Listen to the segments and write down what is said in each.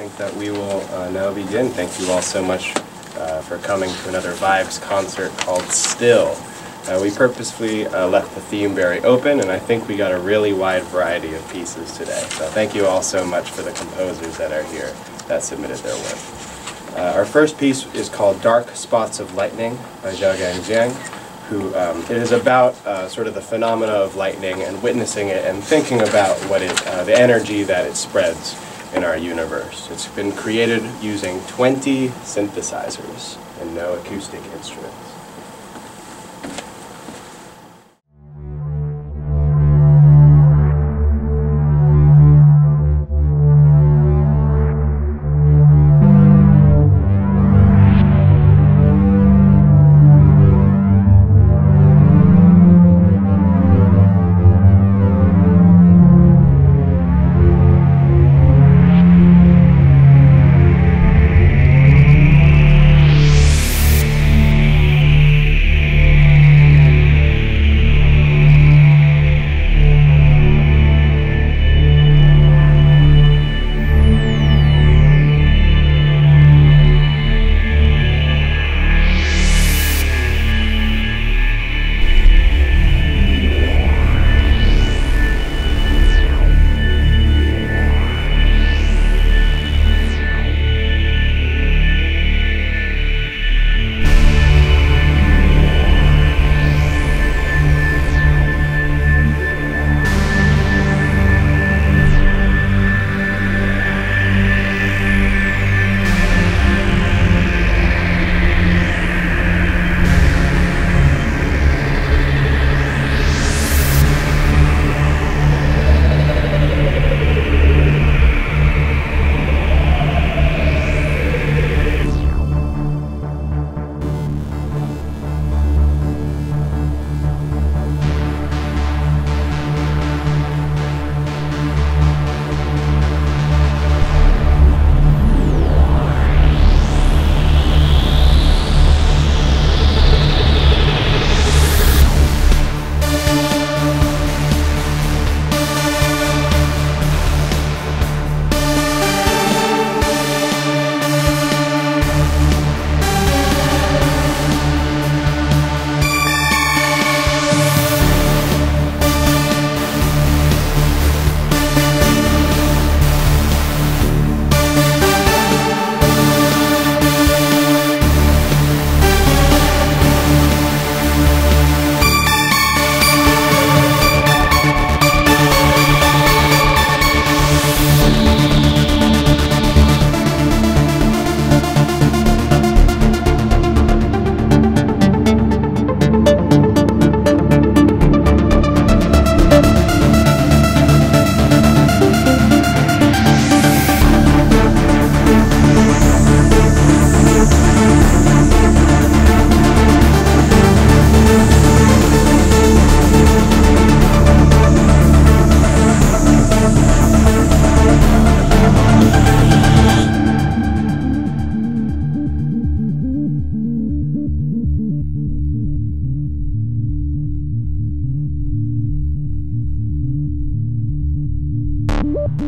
think that we will uh, now begin. Thank you all so much uh, for coming to another Vibes concert called Still. Uh, we purposefully uh, left the theme very open, and I think we got a really wide variety of pieces today. So thank you all so much for the composers that are here that submitted their work. Uh, our first piece is called Dark Spots of Lightning by Xiaogang Xiang, who um, it is about uh, sort of the phenomena of lightning and witnessing it and thinking about what it, uh, the energy that it spreads in our universe. It's been created using 20 synthesizers and no acoustic instruments.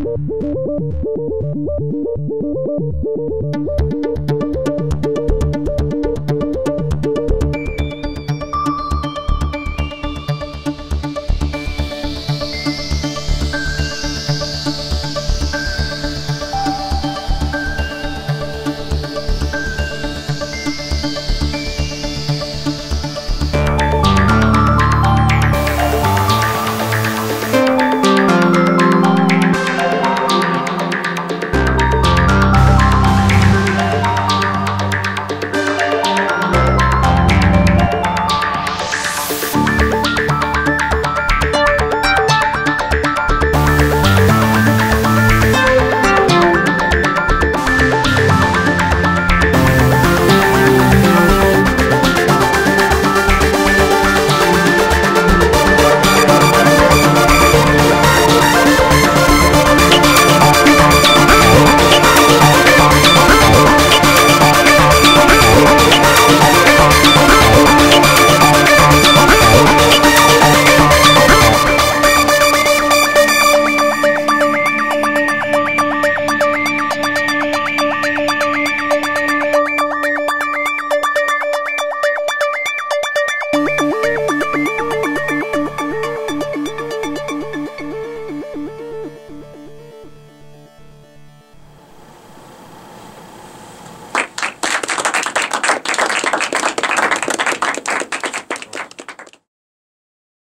Thank you.